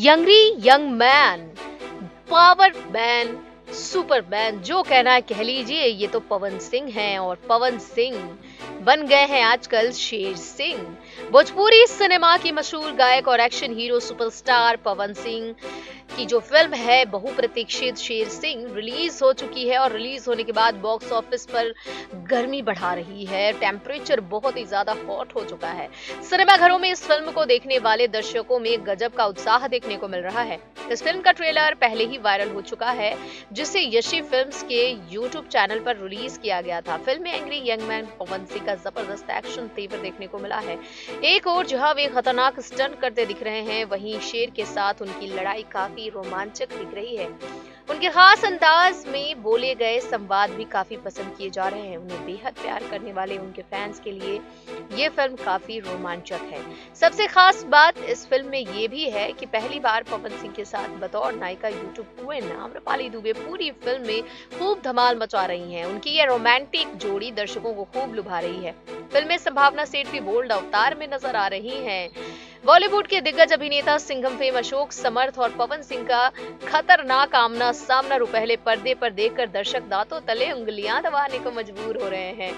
यंगरी young man, power man, superman, जो कहना है कह लीजिए, ये तो पवन सिंह हैं और पवन सिंह बन गए हैं आजकल शेर सिंह। भोजपुरी सिनेमा की मशहूर गायक और action hero superstar Pawan Singh की जो फ़िल्म है, बहुप्रतीक्षित शेर सिंह रिलीज़ हो चुकी है और रिलीज़ होने के बाद बॉक्स ऑफ़िस पर गर्मी बढ़ा रही है। टेम्परेचर बहुत ही ज़्यादा हॉट हो चुका है। सिनेमाघरों में इस फ़िल्म को देखने वाले दर्शकों में गजब का उत्साह देखने को मिल रहा है। इस फ़िल्म का ट्रेलर पहले ही वायरल हो चुका है, जिसे यशी फिल्म्स के यूट्यूब चैनल पर रिलीज़ किया गया था। फ़िल्म में angry young man Pawan Singh का ज़बरदस्त एक्शन तेवर देखने को मिला है। एक और जहाँ वे खतरनाक स्टंट करते दिख रहे हैं, वहीं शेर के साथ उनकी लड़ाई काफ़ी रोमांचक दिख रही है। उनके खास अंदाज में बोले गए संवाद भी काफ़ी पसंद किए जा रहे हैं। उन्हें बेहद प्यार करने वाले उनके फैंस के लिए ये फ़िल्म काफ़ी रोमांचक है। सबसे खास बात इस फ़िल्म में ये भी है कि पहली बार पवन सिंह के साथ बतौर नायिका यूट्यूब क्वीन आम्रपाली दुबे पूरी फ़िल्म में खूब धमाल मचा रही हैं। उनकी ये रोमांटिक जोड़ी दर्शकों को खूब लुभा रही है। फ़िल्म में संभावना सेठ भी बोल्ड अवतार में नज़र आ रही हैं। बॉलीवुड के दिग्गज अभिनेता, सिंघम फेम अशोक, समर्थ और पवन सिंह का खतरनाक आमना सामना रुपहले पर्दे पर देखकर दर्शक दांतों तले उंगलियाँ दबाने को मजबूर हो रहे हैं।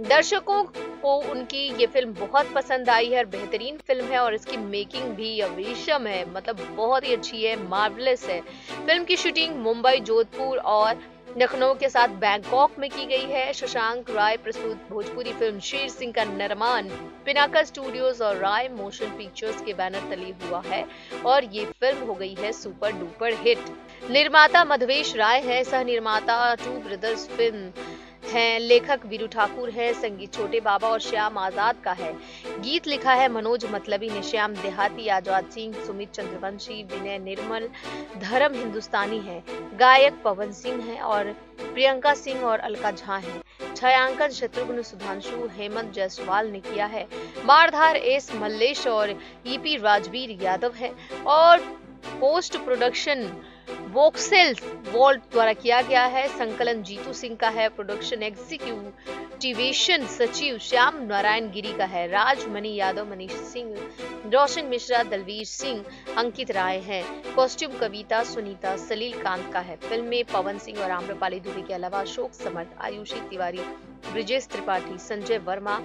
दर्शकों को उनकी ये फ़िल्म बहुत पसंद आई है और बेहतरीन फ़िल्म है और इसकी मेकिंग भी अविशम है मतलब बहुत ही अच्छी है मार्वलेस है। फ़िल्म की शूटिंग मुंबई, जोधपुर और लखनऊ के साथ बैंकॉक में की गई है। शशांक राय प्रस्तुत भोजपुरी फ़िल्म शेर सिंह का निर्माण। पिनाका स्टूडियोज और राय मोशन पिक्चर्स के बैनर तले हुआ है और ये फ़िल्म हो गई है सुपर डुपर हिट। निर्माता मधवेश राय है। सह निर्माता टू ब्रदर्स फ़िल्म हैं। लेखक वीरू ठाकुर है, संगीत छोटे बाबा और श्याम आज़ाद का है। गीत लिखा है मनोज मतलबी ने, श्याम देहाती, आज़ाद सिंह, सुमित चंद्रवंशी, विनय निर्मल, धर्म हिंदुस्तानी है। गायक पवन सिंह है और प्रियंका सिंह और अलका झा है। छायांकन शत्रुघ्न सुधांशु, हेमंत जायसवाल ने किया है। मारधार एस मल्लेश और ईपी राजवीर यादव है। और पोस्ट प्रोडक्शन वोक्सेल्स वॉल्ट द्वारा किया गया है। संकलन जीतू सिंह का है प्रोडक्शन एग्जीक्यूटिवेशन सचिव श्याम नारायण गिरी का है। राजमणि यादव, मनीष सिंह, रोशन मिश्रा, दलवीर सिंह, अंकित राय है। कॉस्ट्यूम कविता सुनीता सलील कांत का है। फ़िल्म में पवन सिंह और आम्रपाली दुबे के अलावा अशोक समर्थ, आयुषी तिवारी, ब्रिजेश त्रिपाठी, संजय वर्मा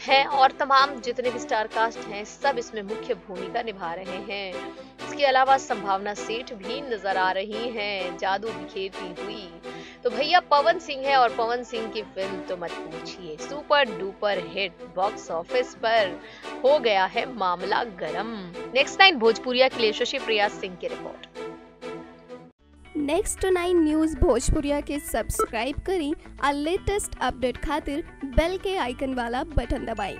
हैं और तमाम जितने भी स्टार कास्ट हैं, सब इसमें मुख्य भूमिका निभा रहे हैं। इसके अलावा संभावना सेठ भी नज़र आ रही हैं। जादू बिखेरती हुई। तो भैया, पवन सिंह है और पवन सिंह की फ़िल्म तो मत पूछिए। Super duper hit box office पर हो गया है मामला गरम। नेक्स्ट नाइन भोजपुरिया के लिए शशि प्रयास सिंह की report next nine news Bhojpuriya के सब्सक्राइब करी। और लेटेस्ट अपडेट खातिर बेल के आइकन वाला बटन दबाएँ।